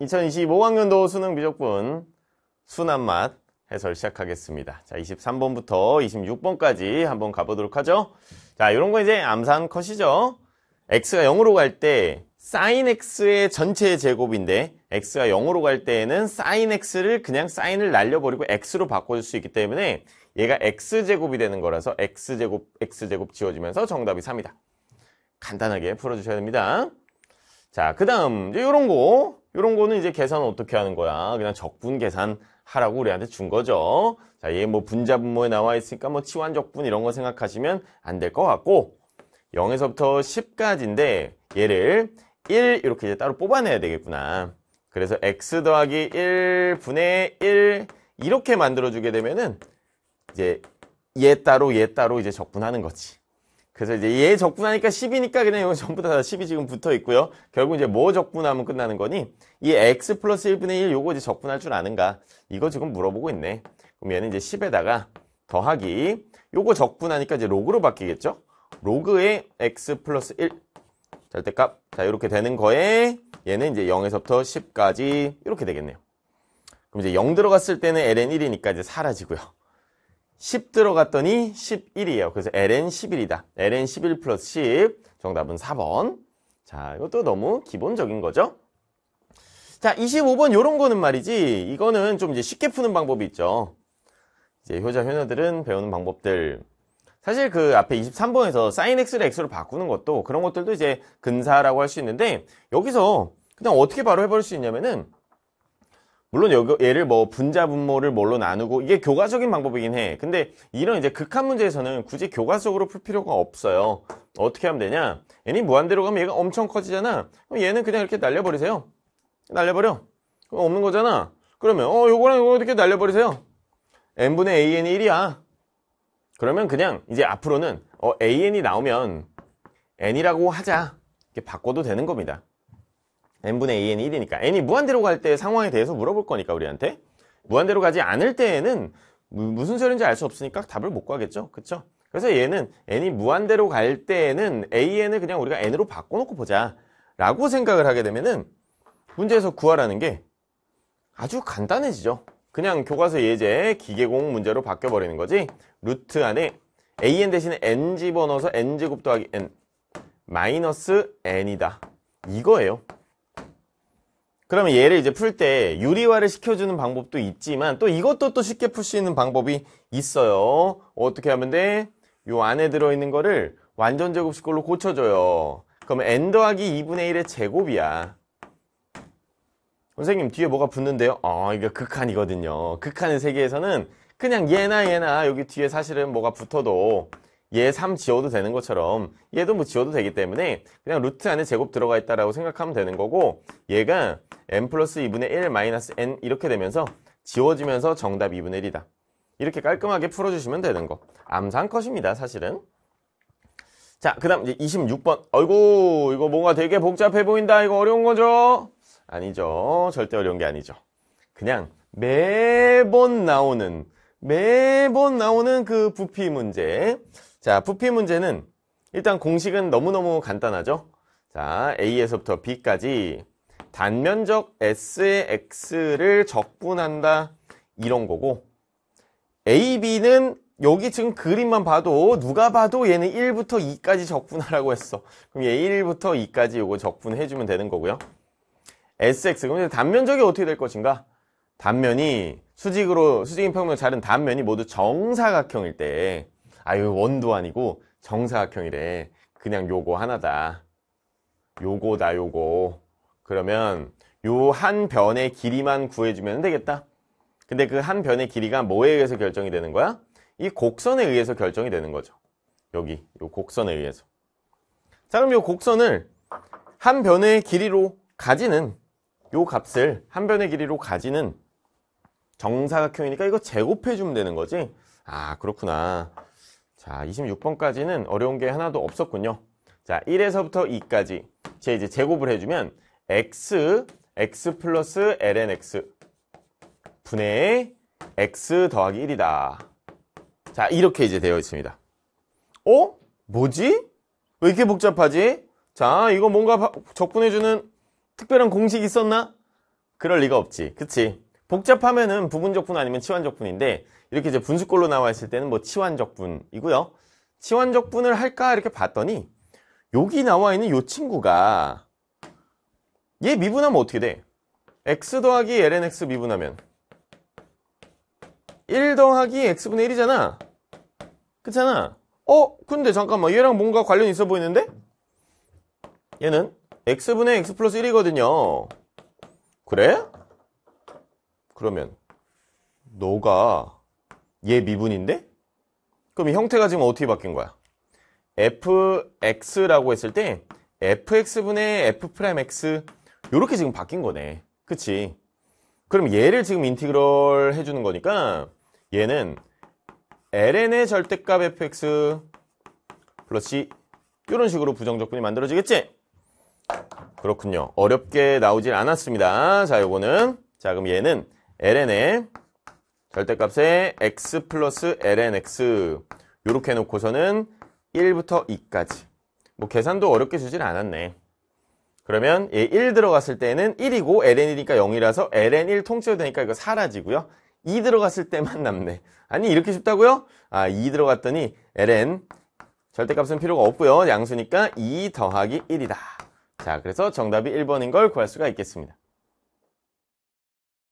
2025학년도 수능 미적분 순한맛 해설 시작하겠습니다. 자, 23번부터 26번까지 한번 가보도록 하죠. 자, 이런 거 이제 암산 컷이죠. x가 0으로 갈 때 sin x의 전체 제곱인데 x가 0으로 갈 때에는 sin x를 그냥 sign을 날려버리고 x로 바꿔줄 수 있기 때문에 얘가 x제곱이 되는 거라서 x제곱, x제곱 지워지면서 정답이 3이다. 간단하게 풀어주셔야 됩니다. 자, 그 다음, 이제 요런 거, 요런 거는 이제 계산 어떻게 하는 거야? 그냥 적분 계산 하라고 우리한테 준 거죠. 자, 얘 뭐 분자 분모에 나와 있으니까 뭐 치환 적분 이런 거 생각하시면 안 될 것 같고, 0에서부터 10까지인데, 얘를 1 이렇게 이제 따로 뽑아내야 되겠구나. 그래서 x 더하기 1분의 1 이렇게 만들어주게 되면은, 이제 얘 따로 얘 따로 이제 적분하는 거지. 그래서 이제 얘 적분하니까 10이니까 그냥 이거 전부 다 10이 지금 붙어 있고요. 결국 이제 뭐 적분하면 끝나는 거니? 이 x 플러스 1분의 1 요거 이제 적분할 줄 아는가? 이거 지금 물어보고 있네. 그럼 얘는 이제 10에다가 더하기 요거 적분하니까 이제 로그로 바뀌겠죠? 로그의 x 플러스 1 절대값 자 이렇게 되는 거에 얘는 이제 0에서부터 10까지 이렇게 되겠네요. 그럼 이제 0 들어갔을 때는 ln 1이니까 이제 사라지고요. 10 들어갔더니 11이에요. 그래서 ln 11이다. ln 11 플러스 10. 정답은 4번. 자, 이것도 너무 기본적인 거죠. 자, 25번 요런 거는 말이지. 이거는 좀 이제 쉽게 푸는 방법이 있죠. 이제 효자 효녀들은 배우는 방법들. 사실 그 앞에 23번에서 sin x를 x로 바꾸는 것도 그런 것들도 이제 근사라고 할 수 있는데 여기서 그냥 어떻게 바로 해버릴 수 있냐면은 물론 여기 얘를 뭐 분자 분모를 뭘로 나누고 이게 교과적인 방법이긴 해. 근데 이런 이제 극한 문제에서는 굳이 교과적으로 풀 필요가 없어요. 어떻게 하면 되냐? n이 무한대로 가면 얘가 엄청 커지잖아. 그럼 얘는 그냥 이렇게 날려버리세요. 날려버려. 그럼 없는 거잖아. 그러면 어 요거랑 요거 이렇게 날려버리세요. n분의 an이 1이야. 그러면 그냥 이제 앞으로는 어 an이 나오면 n이라고 하자. 이렇게 바꿔도 되는 겁니다. N분의 an이 1이니까. N이 무한대로 갈 때 상황에 대해서 물어볼 거니까 우리한테. 무한대로 가지 않을 때에는 무슨 소리인지 알 수 없으니까 답을 못 구하겠죠? 그쵸? 그래서 얘는 n이 무한대로 갈 때에는 an을 그냥 우리가 n으로 바꿔놓고 보자. 라고 생각을 하게 되면은 문제에서 구하라는 게 아주 간단해지죠. 그냥 교과서 예제 기계공 문제로 바뀌어버리는 거지. 루트 안에 an 대신에 n 집어넣어서 n제곱 더하기 n 마이너스 n이다. 이거예요 그러면 얘를 이제 풀 때 유리화를 시켜주는 방법도 있지만 또 이것도 또 쉽게 풀 수 있는 방법이 있어요. 어떻게 하면 돼? 요 안에 들어있는 거를 완전 제곱식 꼴로 고쳐줘요. 그러면 n 더하기 2분의 1의 제곱이야. 선생님 뒤에 뭐가 붙는데요? 아 이거 극한이거든요. 극한의 세계에서는 그냥 얘나 얘나 여기 뒤에 사실은 뭐가 붙어도 얘 3 지워도 되는 것처럼 얘도 뭐 지워도 되기 때문에 그냥 루트 안에 제곱 들어가 있다라고 생각하면 되는 거고 얘가 n 플러스 2분의 1 마이너스 n 이렇게 되면서 지워지면서 정답 2분의 1이다. 이렇게 깔끔하게 풀어주시면 되는 거. 암산 컷입니다, 사실은. 자, 그 다음 이제 26번. 어이구, 이거 뭔가 되게 복잡해 보인다. 이거 어려운 거죠? 아니죠. 절대 어려운 게 아니죠. 그냥 매번 나오는, 매번 나오는 그 부피 문제. 자, 부피 문제는 일단 공식은 너무너무 간단하죠. 자, A에서부터 B까지 단면적 S의 X를 적분한다. 이런 거고 A, B는 여기 지금 그림만 봐도 누가 봐도 얘는 1부터 2까지 적분하라고 했어. 그럼 얘 1부터 2까지 요거 적분해주면 되는 거고요. SX, 그럼 단면적이 어떻게 될 것인가? 단면이 수직으로, 수직인 평면 자른 단면이 모두 정사각형일 때 아유 원도 아니고 정사각형이래. 그냥 요거 하나다. 요거다 요거. 그러면 요 한 변의 길이만 구해주면 되겠다. 근데 그 한 변의 길이가 뭐에 의해서 결정이 되는 거야? 이 곡선에 의해서 결정이 되는 거죠. 여기 요 곡선에 의해서. 자 그럼 요 곡선을 한 변의 길이로 가지는 요 값을 한 변의 길이로 가지는 정사각형이니까 이거 제곱해 주면 되는 거지? 아 그렇구나 자, 26번까지는 어려운 게 하나도 없었군요. 자, 1에서부터 2까지 제 이제 제곱을 해주면 x, x 플러스 lnx 분의 x 더하기 1이다. 자, 이렇게 이제 되어 있습니다. 어? 뭐지? 왜 이렇게 복잡하지? 자, 이거 뭔가 적분해주는 특별한 공식이 있었나? 그럴 리가 없지. 그치? 복잡하면은 부분적분 아니면 치환적분인데 이렇게 이제 분수꼴로 나와 있을 때는 뭐 치환적분이고요. 치환적분을 할까 이렇게 봤더니 여기 나와 있는 요 친구가 얘 미분하면 어떻게 돼? x 더하기 lnx 미분하면 1 더하기 x분의 1이잖아. 그렇잖아. 어? 근데 잠깐만 얘랑 뭔가 관련이 있어 보이는데? 얘는 x분의 x 플러스 1이거든요. 그래? 그러면 너가 얘 미분인데? 그럼 이 형태가 지금 어떻게 바뀐 거야? fx라고 했을 때 fx분의 f'x 요렇게 지금 바뀐 거네. 그치? 그럼 얘를 지금 인티그럴 해주는 거니까 얘는 ln의 절대값 fx 플러스 이런 식으로 부정적분이 만들어지겠지? 그렇군요. 어렵게 나오질 않았습니다. 자, 요거는 자, 그럼 얘는 ln의 절대값의 x 플러스 lnx 요렇게 해놓고서는 1부터 2까지 뭐 계산도 어렵게 주질 않았네. 그러면 얘 1 들어갔을 때는 1이고 ln이니까 0이라서 ln1 통째로 되니까 이거 사라지고요. 2 들어갔을 때만 남네. 아니 이렇게 쉽다고요? 아, 2 들어갔더니 ln 절대값은 필요가 없고요. 양수니까 2 더하기 1이다. 자, 그래서 정답이 1번인 걸 구할 수가 있겠습니다.